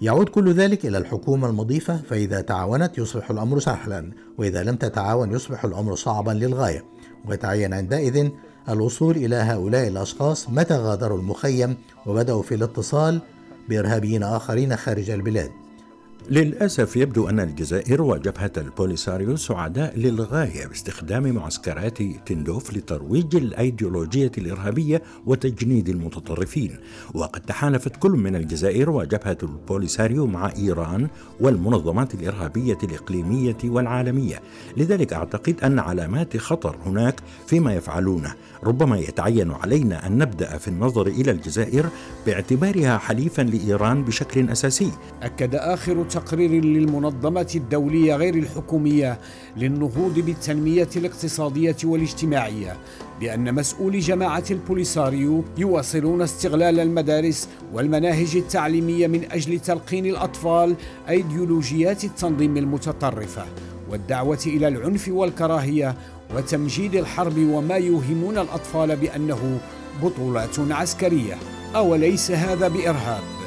يعود كل ذلك إلى الحكومة المضيفة فإذا تعاونت يصبح الأمر سهلا وإذا لم تتعاون يصبح الأمر صعبا للغاية. ويتعين عندئذ الوصول إلى هؤلاء الأشخاص متى غادروا المخيم وبدأوا في الاتصال بإرهابيين آخرين خارج البلاد. للأسف يبدو أن الجزائر وجبهة البوليساريو سعداء للغاية باستخدام معسكرات تندوف لترويج الأيديولوجية الإرهابية وتجنيد المتطرفين. وقد تحالفت كل من الجزائر وجبهة البوليساريو مع إيران والمنظمات الإرهابية الإقليمية والعالمية. لذلك أعتقد أن علامات خطر هناك فيما يفعلونه. ربما يتعين علينا أن نبدأ في النظر إلى الجزائر باعتبارها حليفا لإيران بشكل أساسي. أكد آخر تقرير للمنظمة الدولية غير الحكومية للنهوض بالتنمية الاقتصادية والاجتماعية بأن مسؤولي جماعة البوليساريو يواصلون استغلال المدارس والمناهج التعليمية من أجل تلقين الأطفال أيديولوجيات التنظيم المتطرفة والدعوة إلى العنف والكراهية وتمجيد الحرب وما يوهمون الأطفال بأنه بطولات عسكرية أوليس هذا بإرهاب؟